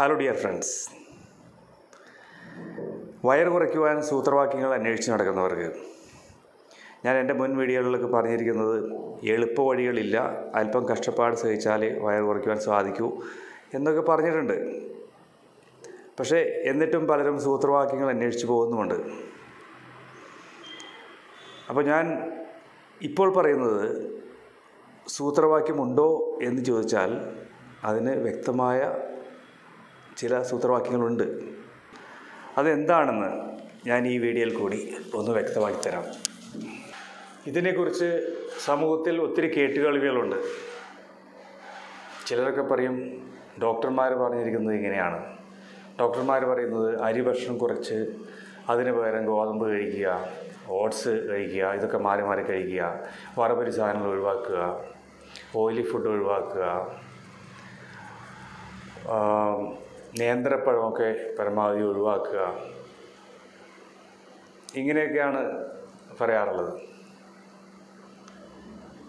Hello dear friends വയർ കുറയ്ക്കുവാൻ സൂത്രവാക്യങ്ങൾ അന്വേഷിച്ച് നടക്കുന്നവർക്ക് ഞാൻ എന്റെ മുൻ വീഡിയോകളിലൊക്കെ പറഞ്ഞിരിക്കുന്നത് എളുപ്പ വഴികളില്ല അല്പം കഷ്ടപ്പാട് സഹിച്ചാലേ വയർ കുറയ്ക്കുവാൻ സാധിക്കൂ എന്നൊക്കെ പറഞ്ഞിട്ടുണ്ട്. പക്ഷേ എന്നിട്ടും പലരും സൂത്രവാക്യങ്ങൾ അന്വേഷിച്ച് പോകുന്നുമുണ്ട്. അപ്പോൾ ഞാൻ ഇപ്പോൾ പറയുന്നത് സൂത്രവാക്യമുണ്ടോ എന്ന് ചോദിച്ചാൽ അതിന് വ്യക്തമായ ചില സൂത്രവാക്യങ്ങളുണ്ട്. അതെന്താണെന്ന് ഞാൻ ഈ വീഡിയോയിൽ കൂടി ഒന്ന് വ്യക്തമാക്കി തരാം. ഇതിനെക്കുറിച്ച് സമൂഹത്തിൽ ഒത്തിരി കേട്ടുകളികളുണ്ട് ചിലരൊക്കെ പറയും ഡോക്ടർമാർ പറഞ്ഞിരിക്കുന്നത് ഇങ്ങനെയാണ്. ഡോക്ടർമാർ പറയുന്നത് അരി ഭക്ഷണം കുറച്ച് അതിന് പകരം ഗോതമ്പ് കഴിക്കുക ഓട്സ് കഴിക്കുക ഇതൊക്കെ മാറി മാറി കഴിക്കുക വറപരി സാധനങ്ങൾ ഒഴിവാക്കുക ഓയിലി ഫുഡ് ഒഴിവാക്കുക നേന്ത്രപ്പഴമൊക്കെ പരമാവധി ഒഴിവാക്കുക. ഇങ്ങനെയൊക്കെയാണ് പറയാറുള്ളത്.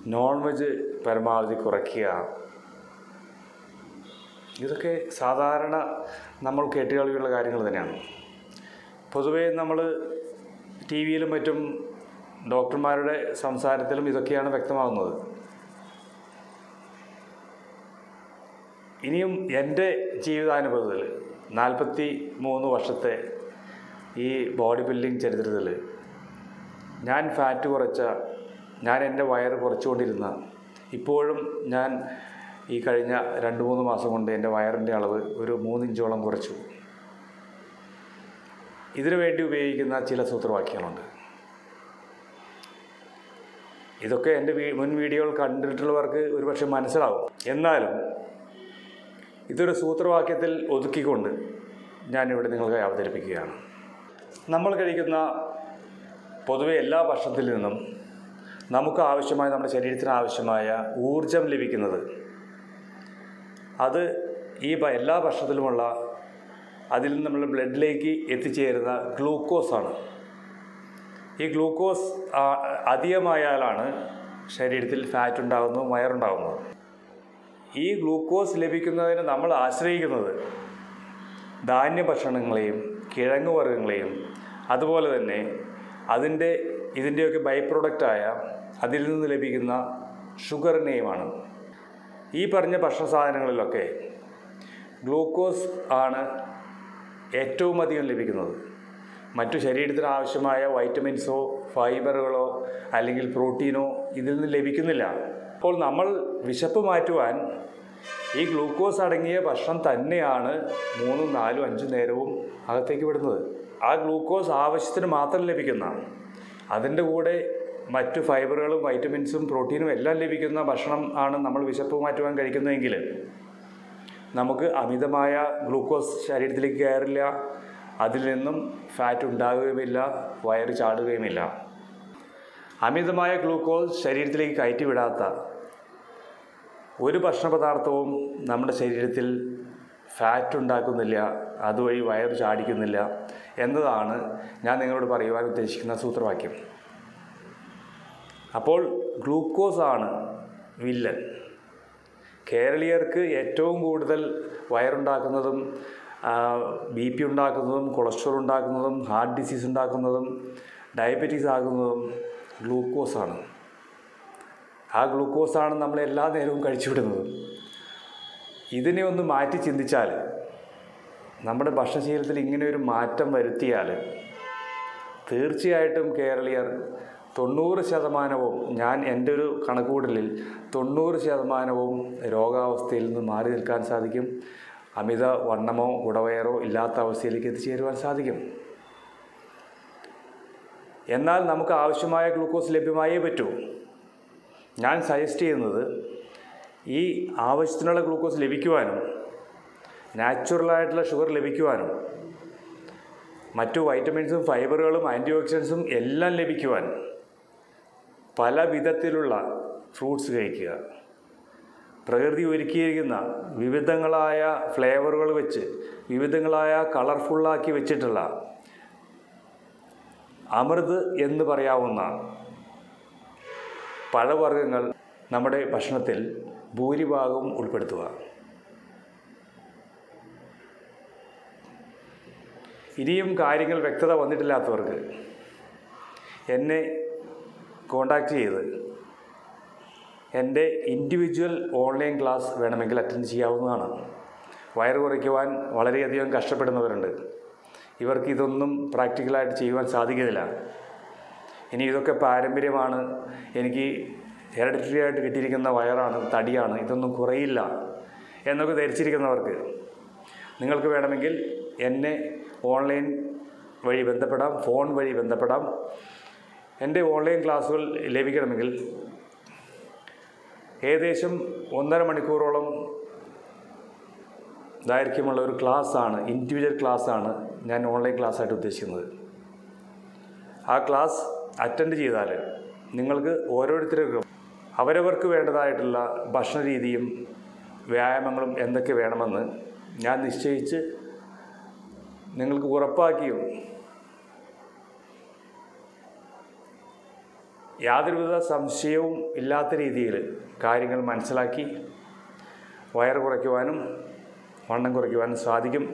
നോൺ വെജ് പരമാവധി കുറയ്ക്കുക. ഇതൊക്കെ സാധാരണ നമ്മൾ കേട്ടുകളിയുള്ള കാര്യങ്ങൾ തന്നെയാണ്. പൊതുവേ നമ്മൾ ടി വിയിലും മറ്റും ഡോക്ടർമാരുടെ സംസാരത്തിലും ഇതൊക്കെയാണ് വ്യക്തമാകുന്നത്. ഇനിയും എന്റെ ജീവിതാനുഭവത്തിൽ നാൽപ്പത്തി മൂന്ന് വർഷത്തെ ഈ ബോഡി ബിൽഡിംഗ് ചരിത്രത്തിൽ ഞാൻ ഫാറ്റ് കുറച്ച ഞാൻ എന്റെ വയറ് കുറച്ചുകൊണ്ടിരുന്ന ഇപ്പോഴും ഞാൻ ഈ കഴിഞ്ഞ രണ്ട് മൂന്ന് മാസം കൊണ്ട് എന്റെ വയറിന്റെ അളവ് ഒരു മൂന്നിഞ്ചോളം കുറച്ചു. ഇതിനു വേണ്ടി ഉപയോഗിക്കുന്ന ചില സൂത്രവാക്യങ്ങളുണ്ട്. ഇതൊക്കെ എന്റെ മുൻ വീഡിയോകൾ കണ്ടിട്ടുള്ളവർക്ക് ഒരുപക്ഷെ മനസ്സിലാവും. എന്നാലും ഇതൊരു സൂത്രവാക്യത്തിൽ ഒതുക്കിക്കൊണ്ട് ഞാനിവിടെ നിങ്ങൾക്ക് അവതരിപ്പിക്കുകയാണ്. നമ്മൾ കഴിക്കുന്ന പൊതുവെ എല്ലാ ഭക്ഷണത്തിൽ നിന്നും നമുക്ക് ആവശ്യമായ നമ്മുടെ ശരീരത്തിന് ആവശ്യമായ ഊർജം ലഭിക്കുന്നത് അത് ഈ എല്ലാ ഭക്ഷണത്തിലുമുള്ള അതിൽ നിന്ന് നമ്മൾ ബ്ലഡിലേക്ക് എത്തിച്ചേരുന്ന ഗ്ലൂക്കോസാണ് ഈ ഗ്ലൂക്കോസ് അധികമായാലാണ് ശരീരത്തിൽ ഫാറ്റ് ഉണ്ടാകുന്നതും വയറുണ്ടാകുന്നതും. ഈ ഗ്ലൂക്കോസ് ലഭിക്കുന്നതിന് നമ്മൾ ആശ്രയിക്കുന്നത് ധാന്യ ഭക്ഷണങ്ങളെയും കിഴങ്ങ് വർഗങ്ങളെയും. അതുപോലെ തന്നെ അതിന്റെ ഇതിന്റെയൊക്കെ ബൈ പ്രൊഡക്റ്റായ അതിൽ നിന്ന് ലഭിക്കുന്ന ഷുഗറിനെയുമാണ്. ഈ പറഞ്ഞ ഭക്ഷണ സാധനങ്ങളിലൊക്കെ ഗ്ലൂക്കോസ് ആണ് ഏറ്റവും അധികം ലഭിക്കുന്നത്. മറ്റു ശരീരത്തിന് ആവശ്യമായ വൈറ്റമിൻസോ ഫൈബറുകളോ അല്ലെങ്കിൽ പ്രോട്ടീനോ ഇതിൽ നിന്ന് ലഭിക്കുന്നില്ല. അപ്പോൾ നമ്മൾ വിശപ്പ് മാറ്റുവാൻ ഈ ഗ്ലൂക്കോസ് അടങ്ങിയ ഭക്ഷണം തന്നെയാണ് മൂന്നും നാലും അഞ്ചും നേരവും അകത്തേക്ക് വിടുന്നത്. ആ ഗ്ലൂക്കോസ് ആവശ്യത്തിന് മാത്രം ലഭിക്കുന്ന അതിന്റെ കൂടെ മറ്റു ഫൈബറുകളും വൈറ്റമിൻസും പ്രോട്ടീനും എല്ലാം ലഭിക്കുന്ന ഭക്ഷണം ആണ് നമ്മൾ വിശപ്പ് മാറ്റുവാൻ കഴിക്കുന്നതെങ്കിൽ നമുക്ക് അമിതമായ ഗ്ലൂക്കോസ് ശരീരത്തിലേക്ക് കയറില്ല. അതിൽ നിന്നും ഫാറ്റ് ഉണ്ടാകുകയുമില്ല വയറ് ചാടുകയുമില്ല. അമിതമായ ഗ്ലൂക്കോസ് ശരീരത്തിലേക്ക് കയറ്റിവിടാത്ത ഒരു ഭക്ഷണപദാർത്ഥവും നമ്മുടെ ശരീരത്തിൽ ഫാറ്റ് ഉണ്ടാക്കുന്നില്ല അതുവഴി വയറ് ചാടിക്കുന്നില്ല എന്നതാണ് ഞാൻ നിങ്ങളോട് പറയുവാൻ ഉദ്ദേശിക്കുന്ന സൂത്രവാക്യം. അപ്പോൾ ഗ്ലൂക്കോസ് ആണ് വില്ലൻ. കേരളീയർക്ക് ഏറ്റവും കൂടുതൽ വയറുണ്ടാക്കുന്നതും ബി പി ഉണ്ടാക്കുന്നതും കൊളസ്ട്രോൾ ഉണ്ടാക്കുന്നതും ഹാർട്ട് ഡിസീസ് ഉണ്ടാക്കുന്നതും ഡയബറ്റീസ് ആകുന്നതും ഗ്ലൂക്കോസാണ് ആ ഗ്ലൂക്കോസാണ് നമ്മൾ എല്ലാ നേരവും കഴിച്ചുവിടുന്നത്. ഇതിനെ ഒന്ന് മാറ്റി ചിന്തിച്ചാൽ നമ്മുടെ ഭക്ഷണശീലത്തിൽ ഇങ്ങനെ ഒരു മാറ്റം വരുത്തിയാൽ തീർച്ചയായിട്ടും കേരളീയർ തൊണ്ണൂറ് ശതമാനവും ഞാൻ എന്റെ ഒരു കണക്കുകൂടലിൽ തൊണ്ണൂറ് ശതമാനവും രോഗാവസ്ഥയിൽ നിന്ന് മാറി നിൽക്കാൻ സാധിക്കും. അമിത വണ്ണമോ ഉടവയറോ ഇല്ലാത്ത അവസ്ഥയിലേക്ക് എത്തിച്ചേരുവാൻ സാധിക്കും. എന്നാൽ നമുക്ക് ആവശ്യമായ ഗ്ലൂക്കോസ് ലഭ്യമായേ പറ്റൂ. ഞാൻ സജസ്റ്റ് ചെയ്യുന്നത് ഈ ആവശ്യത്തിനുള്ള ഗ്ലൂക്കോസ് ലഭിക്കുവാനും നാച്ചുറലായിട്ടുള്ള ഷുഗർ ലഭിക്കുവാനും മറ്റു വൈറ്റമിൻസും ഫൈബറുകളും ആന്റി ഓക്സിഡൻസും എല്ലാം ലഭിക്കുവാൻ പല വിധത്തിലുള്ള ഫ്രൂട്ട്സ് കഴിക്കുക. പ്രകൃതി ഒരുക്കിയിരിക്കുന്ന വിവിധങ്ങളായ ഫ്ലേവറുകൾ വെച്ച് വിവിധങ്ങളായ കളർഫുള്ളാക്കി വെച്ചിട്ടുള്ള അമൃത് എന്ന് പറയാവുന്ന പഴവർഗങ്ങൾ നമ്മുടെ ഭക്ഷണത്തിൽ ഭൂരിഭാഗവും ഉൾപ്പെടുത്തുക. ഇനിയും കാര്യങ്ങൾ വ്യക്തത വന്നിട്ടില്ലാത്തവർക്ക് എന്നെ കോണ്ടാക്റ്റ് ചെയ്ത് എന്റെ ഇൻഡിവിജ്വൽ ഓൺലൈൻ ക്ലാസ് വേണമെങ്കിൽ അറ്റൻഡ് ചെയ്യാവുന്നതാണ്. വയറ് കുറയ്ക്കുവാൻ വളരെയധികം കഷ്ടപ്പെടുന്നവരുണ്ട്. ഇവർക്ക് ഇതൊന്നും പ്രാക്ടിക്കലായിട്ട് ചെയ്യുവാൻ സാധിക്കുന്നില്ല. ഇനി ഇതൊക്കെ പാരമ്പര്യമാണ്. എനിക്ക് ഹെറിഡിറ്ററി ആയിട്ട് കിട്ടിയിരിക്കുന്ന വയറാണ് തടിയാണ് ഇതൊന്നും കുറയില്ല എന്നൊക്കെ ധരിച്ചിരിക്കുന്നവർക്ക് നിങ്ങൾക്ക് വേണമെങ്കിൽ എന്നെ ഓൺലൈൻ വഴി ബന്ധപ്പെടാം ഫോൺ വഴി ബന്ധപ്പെടാം. എന്റെ ഓൺലൈൻ ക്ലാസ്സുകൾ ലഭിക്കണമെങ്കിൽ ഏകദേശം ഒന്നര മണിക്കൂറോളം ദൈർഘ്യമുള്ള ഒരു ക്ലാസ്സാണ് ഇൻഡിവിജ്വൽ ക്ലാസ്സാണ് ഞാൻ ഓൺലൈൻ ക്ലാസ്സായിട്ട് ഉദ്ദേശിക്കുന്നത്. ആ ക്ലാസ് അറ്റൻഡ് ചെയ്താൽ നിങ്ങൾക്ക് ഓരോരുത്തർക്കും അവരവർക്ക് വേണ്ടതായിട്ടുള്ള ഭക്ഷണ രീതിയും വ്യായാമങ്ങളും എന്തൊക്കെ വേണമെന്ന് ഞാൻ നിശ്ചയിച്ച് നിങ്ങൾക്ക് ഉറപ്പാക്കിയും യാതൊരുവിധ സംശയവും ഇല്ലാത്ത രീതിയിൽ കാര്യങ്ങൾ മനസ്സിലാക്കി വയർ കുറയ്ക്കുവാനും വണ്ണം കുറയ്ക്കുവാനും സാധിക്കും.